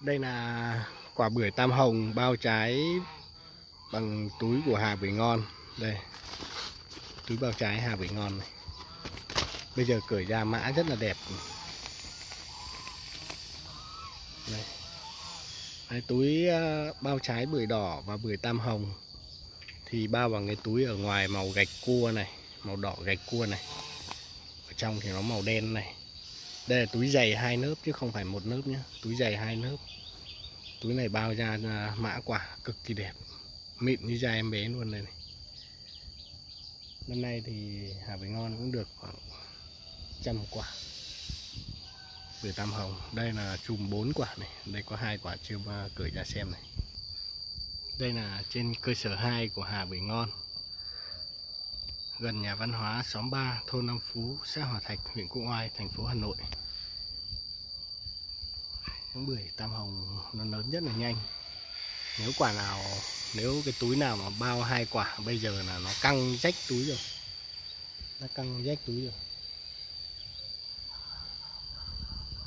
Đây là quả bưởi tam hồng bao trái bằng túi của Hà Bưởi Ngon. Đây, túi bao trái Hà Bưởi Ngon này. Bây giờ cởi ra mã rất là đẹp. Đây. Đấy, túi ờ, bao trái bưởi đỏ và bưởi tam hồng thì bao bằng cái túi ở ngoài màu gạch cua này, màu đỏ gạch cua này. Ở trong thì nó màu đen này. Đây là túi dày hai lớp chứ không phải một lớp nhé, túi dày hai lớp. Túi này bao ra mã quả cực kỳ đẹp, mịn như da em bé luôn đây này. Năm nay thì Hà bình Ngon cũng được khoảng trăm quả. Về tam hồng. Đây là chùm 4 quả này. Đây có hai quả chưa cởi ra xem này. Đây là trên cơ sở 2 của Hà bình Ngon gần nhà văn hóa xóm 3 thôn Nam Phú, xã Hòa Thạch, huyện Quốc Oai, thành phố Hà Nội. Những bưởi tam hồng nó lớn rất là nhanh. Nếu quả nào, nếu cái túi nào mà bao hai quả, bây giờ là nó căng rách túi rồi. Nó căng rách túi rồi.